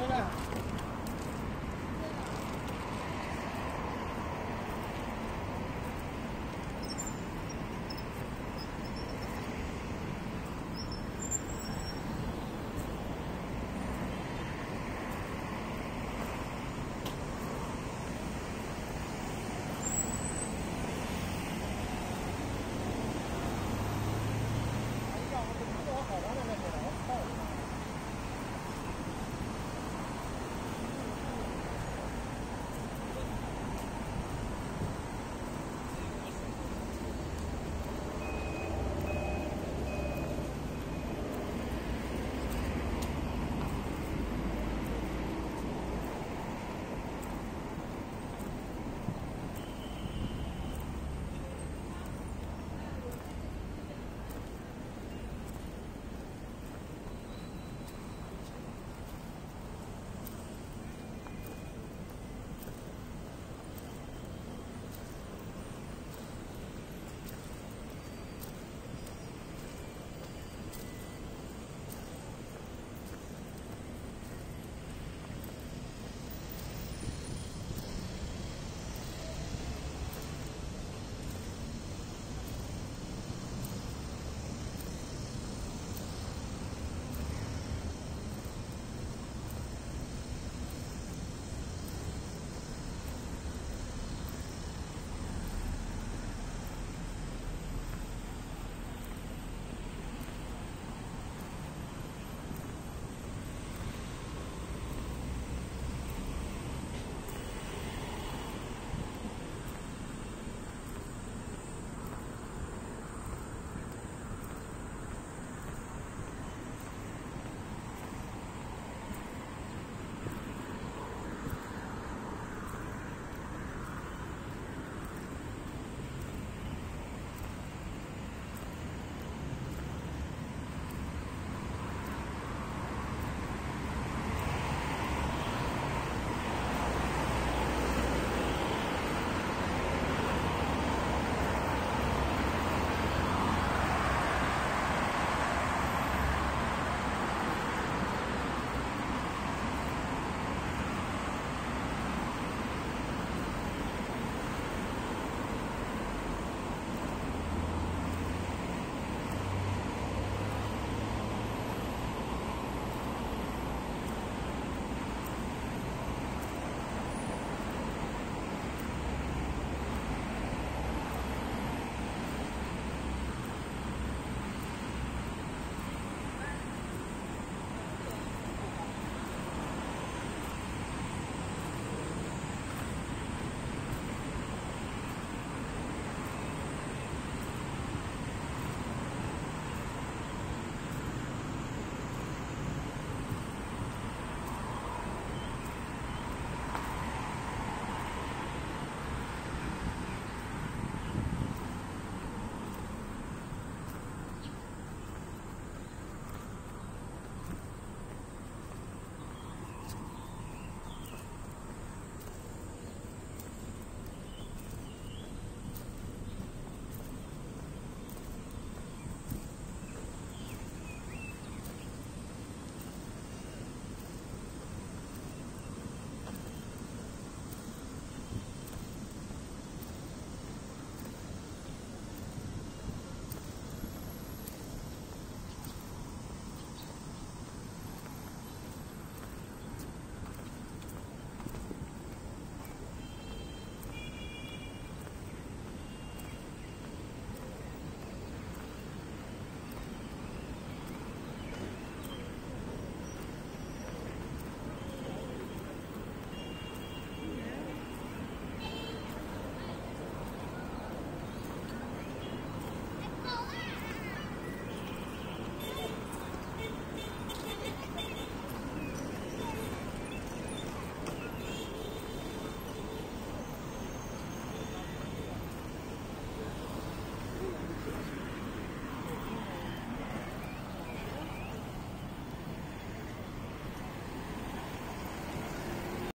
回来